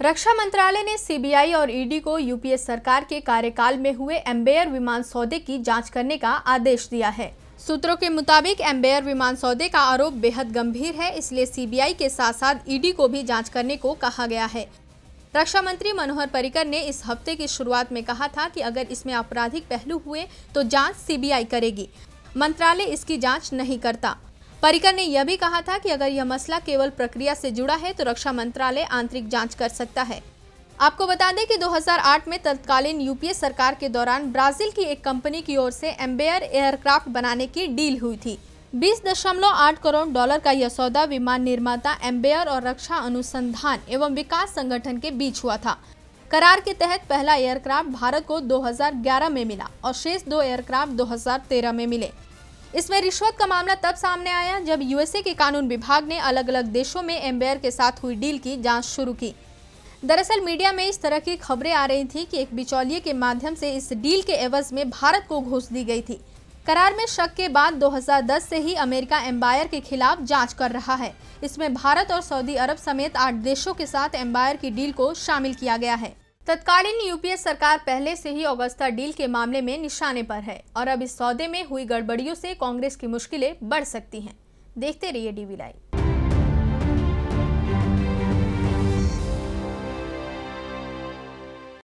रक्षा मंत्रालय ने सीबीआई और ईडी को यूपीए सरकार के कार्यकाल में हुए एम्बेयर विमान सौदे की जाँच करने का आदेश दिया है। सूत्रों के मुताबिक एम्बेयर विमान सौदे का आरोप बेहद गंभीर है, इसलिए सीबीआई के साथ साथ ईडी को भी जाँच करने को कहा गया है। रक्षा मंत्री मनोहर पर्रिकर ने इस हफ़्ते की शुरुआत में कहा था कि अगर इसमें आपराधिक पहलू हुए तो जाँच सीबीआई करेगी। मंत्रालय इसकी जाँच नहीं करता। परिकर ने यह भी कहा था कि अगर यह मसला केवल प्रक्रिया से जुड़ा है तो रक्षा मंत्रालय आंतरिक जाँच कर सकता है। आपको बता दें कि 2008 में तत्कालीन यूपीए सरकार के दौरान ब्राज़ील की एक कंपनी की ओर से एम्बेयर एयरक्राफ्ट बनाने की डील हुई थी। बीस दशमलव आठ करोड़ डॉलर का यह सौदा विमान निर्माता, एम्बेयर और रक्षा अनुसंधान एवं विकास संगठन के बीच हुआ था। करार के तहत पहला एयरक्राफ्ट भारत को 2011 में मिला और शेष दो एयरक्राफ्ट 2013 में मिले। इसमें रिश्वत का मामला तब सामने आया जब यूएसए के कानून विभाग ने अलग अलग देशों में एम्बेयर के साथ हुई डील की जाँच शुरू की। दरअसल मीडिया में इस तरह की खबरें आ रही थी कि एक बिचौलिए के माध्यम से इस डील के एवज में भारत को घूस दी गई थी। करार में शक के बाद 2010 से ही अमेरिका एम्बायर के खिलाफ जाँच कर रहा है। इसमें भारत और सऊदी अरब समेत आठ देशों के साथ एम्बायर की डील को शामिल किया गया है। तत्कालीन यूपीए सरकार पहले से ही अगस्ता डील के मामले में निशाने पर है और अब इस सौदे में हुई गड़बड़ियों से कांग्रेस की मुश्किलें बढ़ सकती हैं। देखते रहिए डीवी लाइव।